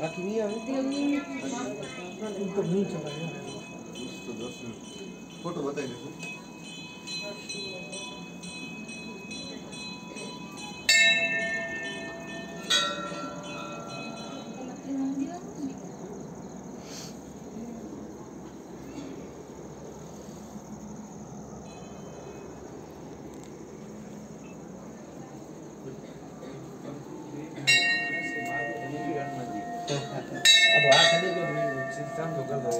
બાકી નહીં આવે. તો નહીં મિનિટ. ફોટો બતાવી દઈશું अब आ खड़ी को सिस्टम तो कर दो